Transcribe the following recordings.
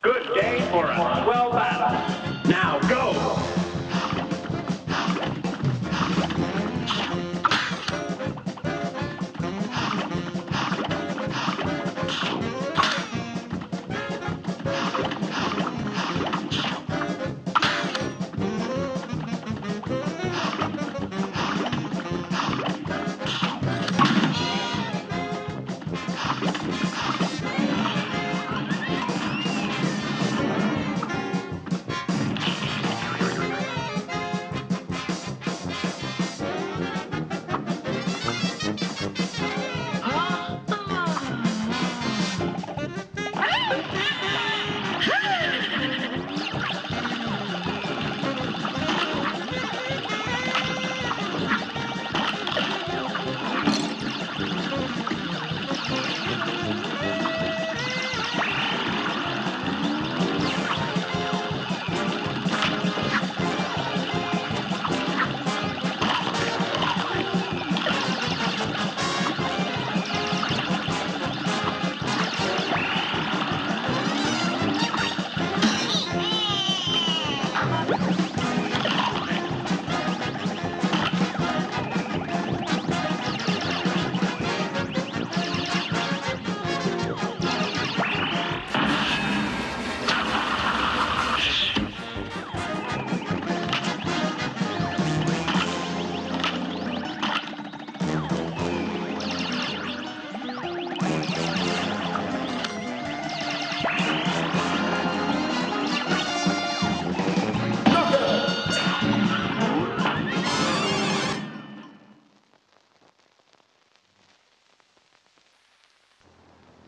Good day for a swell battle.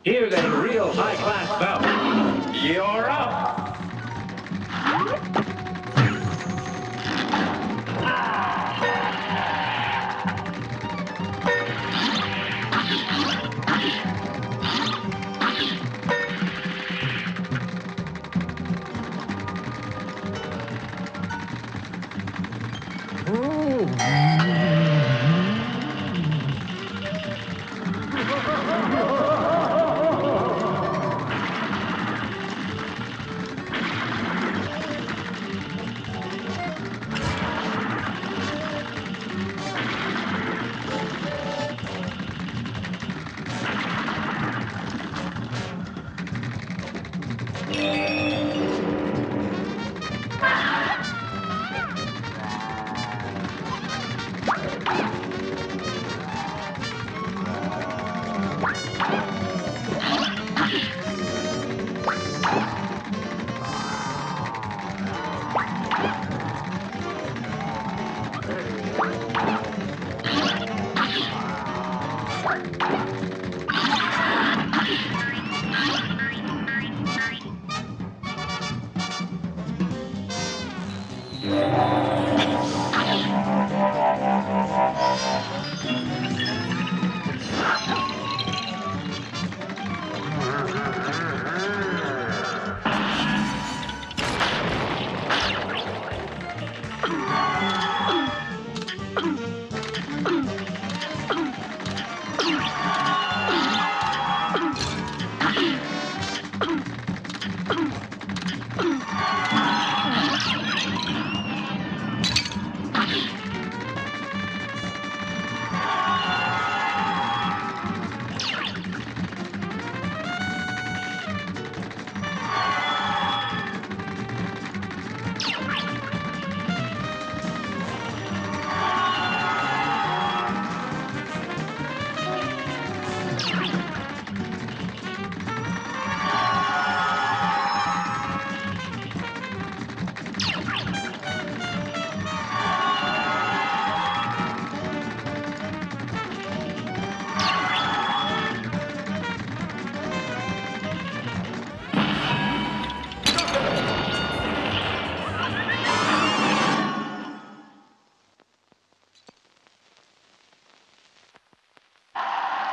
Here's a real high-class bout. You're up!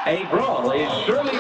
A brawl is surely